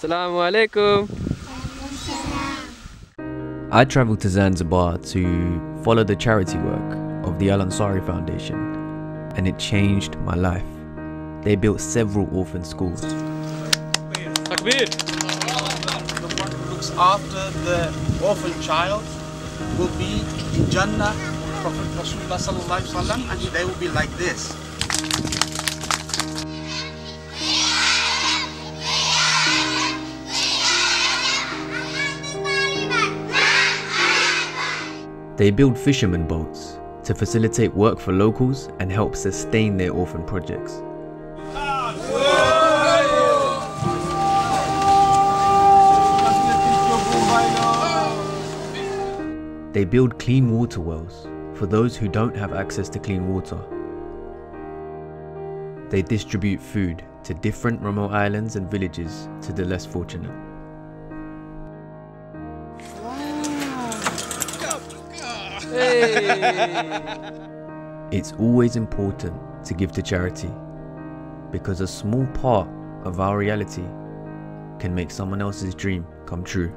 Assalamu alaikum. I travelled to Zanzibar to follow the charity work of the Al Ansari Foundation, and it changed my life. They built several orphan schools. Takbir. The one who looks after the orphan child will be in Jannah, Prophet Rasulullah sallallahu alaihi wasallam, and they will be like this. They build fishermen boats to facilitate work for locals and help sustain their orphan projects. They build clean water wells for those who don't have access to clean water. They distribute food to different remote islands and villages to the less fortunate. It's always important to give to charity because a small part of our reality can make someone else's dream come true.